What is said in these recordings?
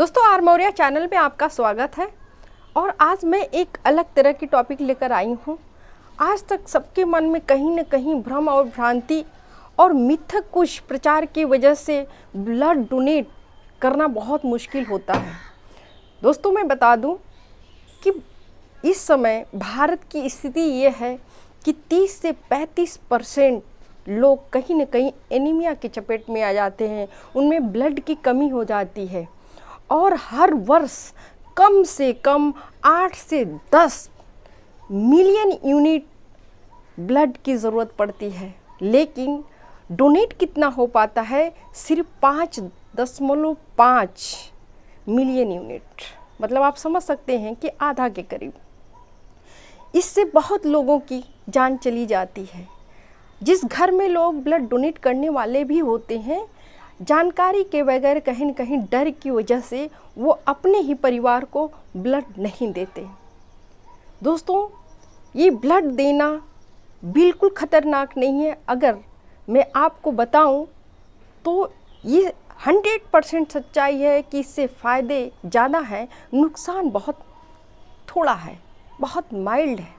दोस्तों, are Maurya channel में आपका स्वागत है और आज मैं एक अलग तरह की टॉपिक लेकर आई हूँ। आज तक सबके मन में कहीं न कहीं भ्रम और भ्रांति और मिथक कुछ प्रचार की वजह से ब्लड डोनेट करना बहुत मुश्किल होता है। दोस्तों, मैं बता दूँ कि इस समय भारत की स्थिति ये है कि 30 से 35 परसेंट लोग कहीं न कहीं एनीमिया की चपेट में आ जाते हैं। उनमें ब्लड की कमी हो जाती है। और हर वर्ष कम से कम आठ से 10 मिलियन यूनिट ब्लड की ज़रूरत पड़ती है। लेकिन डोनेट कितना हो पाता है? सिर्फ़ पाँच दशमलव पाँच मिलियन यूनिट। मतलब आप समझ सकते हैं कि आधा के करीब। इससे बहुत लोगों की जान चली जाती है। जिस घर में लोग ब्लड डोनेट करने वाले भी होते हैं जानकारी के बगैर कहीं कहीं डर की वजह से वो अपने ही परिवार को ब्लड नहीं देते। दोस्तों, ये ब्लड देना बिल्कुल ख़तरनाक नहीं है। अगर मैं आपको बताऊँ तो ये हंड्रेड परसेंट सच्चाई है कि इससे फ़ायदे ज़्यादा हैं, नुकसान बहुत थोड़ा है, बहुत माइल्ड है।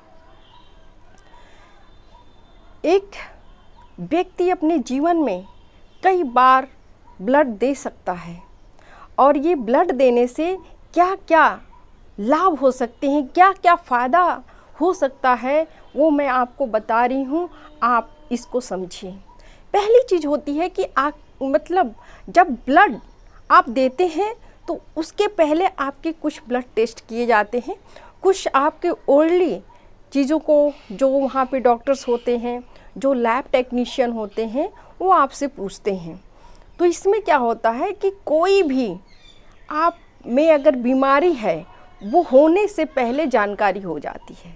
एक व्यक्ति अपने जीवन में कई बार ब्लड दे सकता है। और ये ब्लड देने से क्या क्या लाभ हो सकते हैं क्या क्या फ़ायदा हो सकता है, वो मैं आपको बता रही हूँ, आप इसको समझिए। पहली चीज़ होती है कि आप मतलब जब ब्लड आप देते हैं तो उसके पहले आपके कुछ ब्लड टेस्ट किए जाते हैं। कुछ आपके ओल्डली चीज़ों को, जो वहाँ पे डॉक्टर्स होते हैं, जो लैब टेक्नीशियन होते हैं, वो आपसे पूछते हैं। तो इसमें क्या होता है कि कोई भी आप में अगर बीमारी है, वो होने से पहले जानकारी हो जाती है।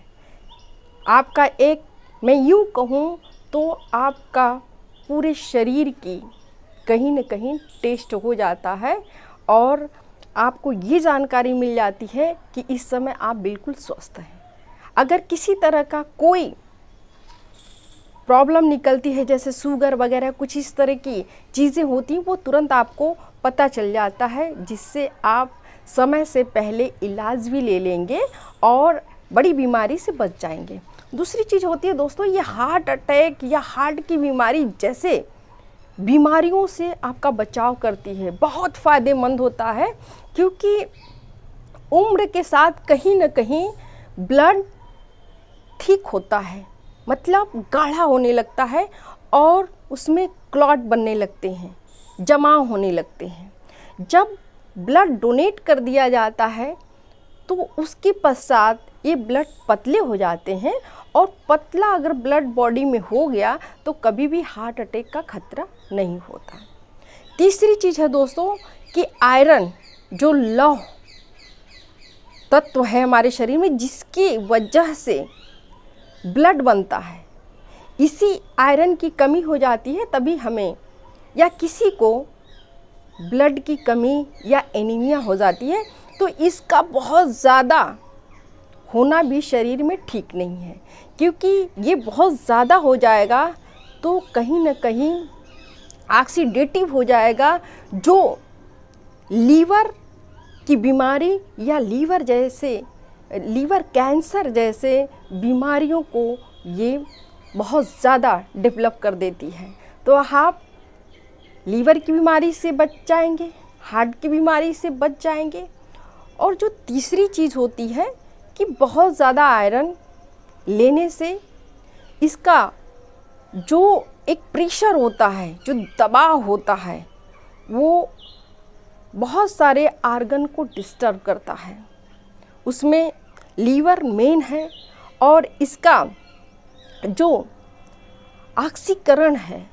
आपका एक, मैं यूँ कहूँ तो आपका पूरे शरीर की कहीं न कहीं टेस्ट हो जाता है और आपको ये जानकारी मिल जाती है कि इस समय आप बिल्कुल स्वस्थ हैं। अगर किसी तरह का कोई प्रॉब्लम निकलती है, जैसे शुगर वगैरह, कुछ इस तरह की चीज़ें होती हैं, वो तुरंत आपको पता चल जाता है, जिससे आप समय से पहले इलाज भी ले लेंगे और बड़ी बीमारी से बच जाएँगे। दूसरी चीज़ होती है दोस्तों, ये हार्ट अटैक या हार्ट की बीमारी जैसे बीमारियों से आपका बचाव करती है। बहुत फ़ायदेमंद होता है, क्योंकि उम्र के साथ कहीं ना कहीं ब्लड ठीक होता है। मतलब गाढ़ा होने लगता है और उसमें क्लॉट बनने लगते हैं, जमा होने लगते हैं। जब ब्लड डोनेट कर दिया जाता है तो उसके पश्चात ये ब्लड पतले हो जाते हैं और पतला अगर ब्लड बॉडी में हो गया तो कभी भी हार्ट अटैक का खतरा नहीं होता। तीसरी चीज़ है दोस्तों कि आयरन जो लौह तत्व है हमारे शरीर में, जिसकी वजह से ब्लड बनता है। इसी आयरन की कमी हो जाती है, तभी हमें या किसी को ब्लड की कमी या एनीमिया हो जाती है तो इसका बहुत ज़्यादा होना भी शरीर में ठीक नहीं है। क्योंकि ये बहुत ज़्यादा हो जाएगा तो कहीं ना कहीं ऑक्सीडेटिव हो जाएगा, जो लीवर की बीमारी या लीवर जैसे लीवर कैंसर जैसे बीमारियों को ये बहुत ज़्यादा डेवलप कर देती है। तो आप लीवर की बीमारी से बच जाएँगे, हार्ट की बीमारी से बच जाएँगे। और जो तीसरी चीज़ होती है कि बहुत ज़्यादा आयरन लेने से इसका जो एक प्रेशर होता है, जो दबाव होता है, वो बहुत सारे आर्गन को डिस्टर्ब करता है। उसमें लीवर मेन है और इसका जो ऑक्सीकरण है,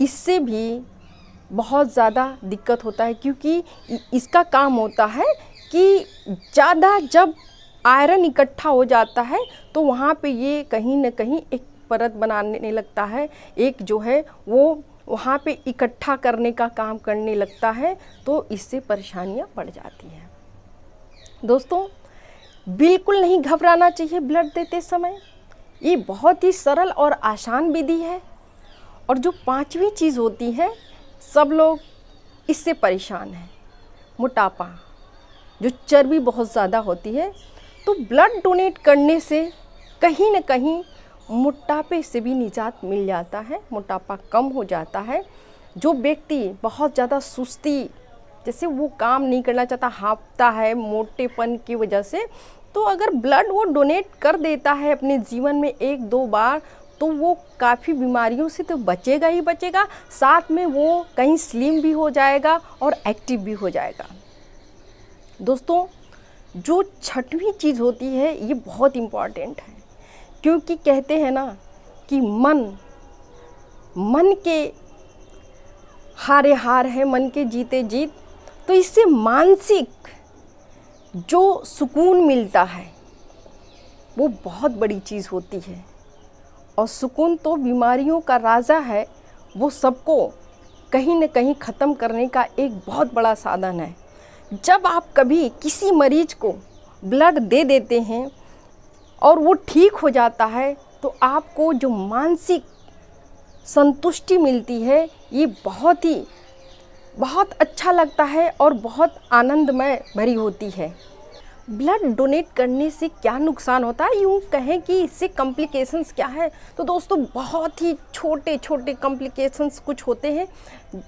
इससे भी बहुत ज़्यादा दिक्कत होता है क्योंकि इसका काम होता है कि ज़्यादा जब आयरन इकट्ठा हो जाता है तो वहाँ पे ये कहीं ना कहीं एक परत बनाने लगता है। एक जो है वो वहाँ पे इकट्ठा करने का काम करने लगता है तो इससे परेशानियाँ बढ़ जाती हैं। दोस्तों, बिल्कुल नहीं घबराना चाहिए ब्लड देते समय। ये बहुत ही सरल और आसान विधि है और जो पांचवी चीज़ होती है, सब लोग इससे परेशान हैं। मोटापा, जो चर्बी बहुत ज़्यादा होती है तो ब्लड डोनेट करने से कहीं ना कहीं मोटापे से भी निजात मिल जाता है, मोटापा कम हो जाता है, जो व्यक्ति बहुत ज़्यादा सुस्ती जैसे वो काम नहीं करना चाहता, हाँपता है, मोटेपन की वजह से। तो अगर ब्लड वो डोनेट कर देता है अपने जीवन में एक, दो बार तो वो काफ़ी बीमारियों से तो बचेगा ही बचेगा। साथ में वो कहीं स्लिम भी हो जाएगा और एक्टिव भी हो जाएगा। दोस्तों, जो छठवीं चीज़ होती है, ये बहुत इंपॉर्टेंट है। क्योंकि कहते हैं ना कि मन मन के हारे हार है, मन के जीते जीत। तो इससे मानसिक जो सुकून मिलता है, वो बहुत बड़ी चीज़ होती है। और सुकून तो बीमारियों का राजा है, वो सबको कहीं न कहीं ख़त्म करने का एक बहुत बड़ा साधन है। जब आप कभी किसी मरीज़ को ब्लड दे देते हैं और वो ठीक हो जाता है तो आपको जो मानसिक संतुष्टि मिलती है, ये बहुत ही बहुत अच्छा लगता है और बहुत आनंदमय भरी होती है। ब्लड डोनेट करने से क्या नुकसान होता है? यूँ कहें कि इससे कॉम्प्लिकेशंस क्या है? तो दोस्तों बहुत ही छोटे छोटे कॉम्प्लिकेशंस कुछ होते हैं।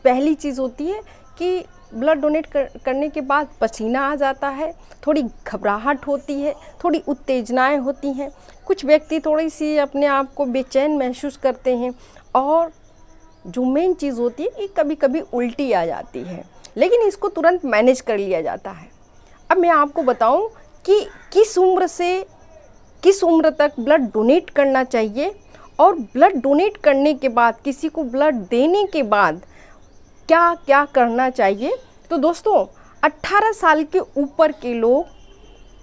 पहली चीज़ होती है कि ब्लड डोनेट कर, करने के बाद पसीना आ जाता है थोड़ी घबराहट होती है थोड़ी उत्तेजनाएँ होती हैं। कुछ व्यक्ति थोड़ी सी अपने आप को बेचैन महसूस करते हैं और जो मेन चीज़ होती है कि कभी कभी उल्टी आ जाती है, लेकिन इसको तुरंत मैनेज कर लिया जाता है। अब मैं आपको बताऊँ कि किस उम्र से, किस उम्र तक ब्लड डोनेट करना चाहिए और ब्लड डोनेट करने के बाद, किसी को ब्लड देने के बाद क्या क्या करना चाहिए। तो दोस्तों 18 साल के ऊपर के लोग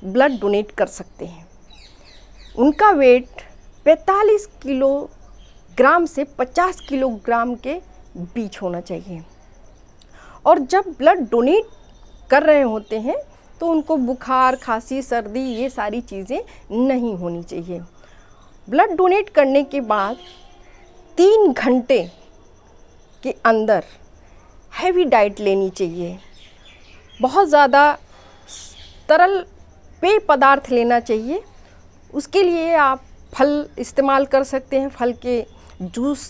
ब्लड डोनेट कर सकते हैं। उनका वेट 45 किलो ग्राम से 50 किलोग्राम के बीच होना चाहिए। और जब ब्लड डोनेट कर रहे होते हैं तो उनको बुखार, खांसी, सर्दी, ये सारी चीज़ें नहीं होनी चाहिए। ब्लड डोनेट करने के बाद तीन घंटे के अंदर हैवी डाइट लेनी चाहिए। बहुत ज़्यादा तरल पेय पदार्थ लेना चाहिए। उसके लिए आप फल इस्तेमाल कर सकते हैं, फल के जूस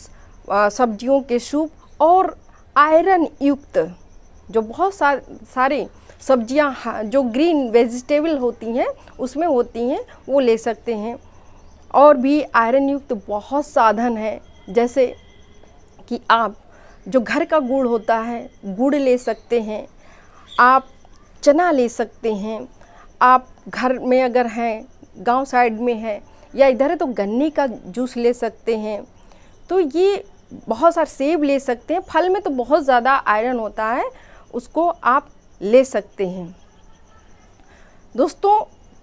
सब्जियों के सूप और आयरन युक्त जो बहुत सा, सारे सब्ज़ियाँ जो ग्रीन वेजिटेबल होती हैं उसमें होती हैं वो ले सकते हैं। और भी आयरन युक्त बहुत साधन है जैसे कि आप जो घर का गुड़ होता है गुड़ ले सकते हैं आप चना ले सकते हैं आप घर में अगर हैं गाँव साइड में हैं या इधर है तो गन्ने का जूस ले सकते हैं। तो ये बहुत सारे सेब ले सकते हैं। फल में तो बहुत ज़्यादा आयरन होता है, उसको आप ले सकते हैं। दोस्तों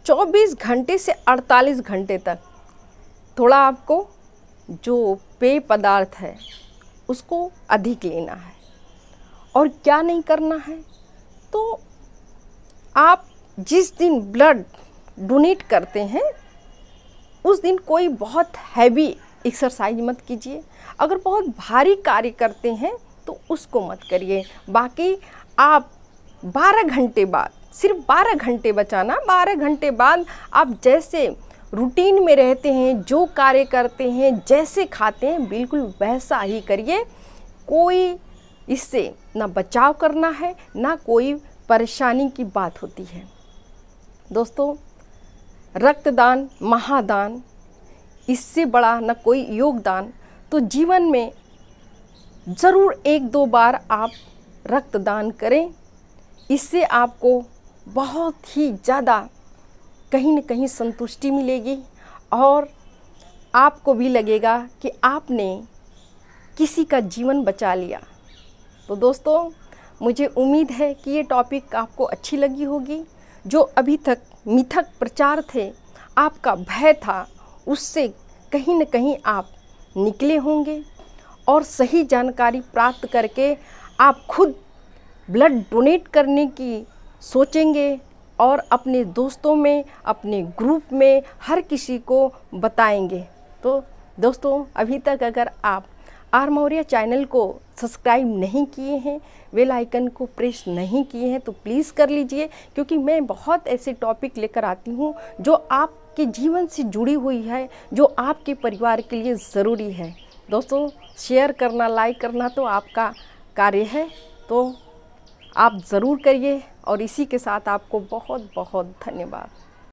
24 घंटे से 48 घंटे तक थोड़ा आपको जो पेय पदार्थ है, उसको अधिक लेना है। और क्या नहीं करना है? तो आप जिस दिन ब्लड डोनेट करते हैं, उस दिन कोई बहुत हैवी एक्सरसाइज मत कीजिए। अगर बहुत भारी कार्य करते हैं तो उसको मत करिए। बाकी आप 12 घंटे बाद, सिर्फ़ 12 घंटे बचाना 12 घंटे बाद आप जैसे रूटीन में रहते हैं, जो कार्य करते हैं, जैसे खाते हैं, बिल्कुल वैसा ही करिए। कोई इससे ना बचाव करना है, ना कोई परेशानी की बात होती है। दोस्तों, रक्तदान, महादान इससे बड़ा न कोई योगदान। तो जीवन में ज़रूर एक दो बार आप रक्तदान करें। इससे आपको बहुत ही ज़्यादा कहीं न कहीं संतुष्टि मिलेगी और आपको भी लगेगा कि आपने किसी का जीवन बचा लिया। तो दोस्तों, मुझे उम्मीद है कि ये टॉपिक आपको अच्छी लगी होगी। जो अभी तक मिथक प्रचार थे, आपका भय था, उससे कहीं न कहीं आप निकले होंगे और सही जानकारी प्राप्त करके आप खुद ब्लड डोनेट करने की सोचेंगे और अपने दोस्तों में, अपने ग्रुप में हर किसी को बताएँगे। तो दोस्तों, अभी तक अगर आप आर मौर्य चैनल को सब्सक्राइब नहीं किए हैं, बेल आइकन को प्रेस नहीं किए हैं तो प्लीज़ कर लीजिए, क्योंकि मैं बहुत ऐसे टॉपिक लेकर आती हूँ जो आपके जीवन से जुड़ी हुई है, जो आपके परिवार के लिए ज़रूरी है। दोस्तों शेयर करना लाइक करना तो आपका कार्य है। तो आप ज़रूर करिए और इसी के साथ आपको बहुत बहुत धन्यवाद।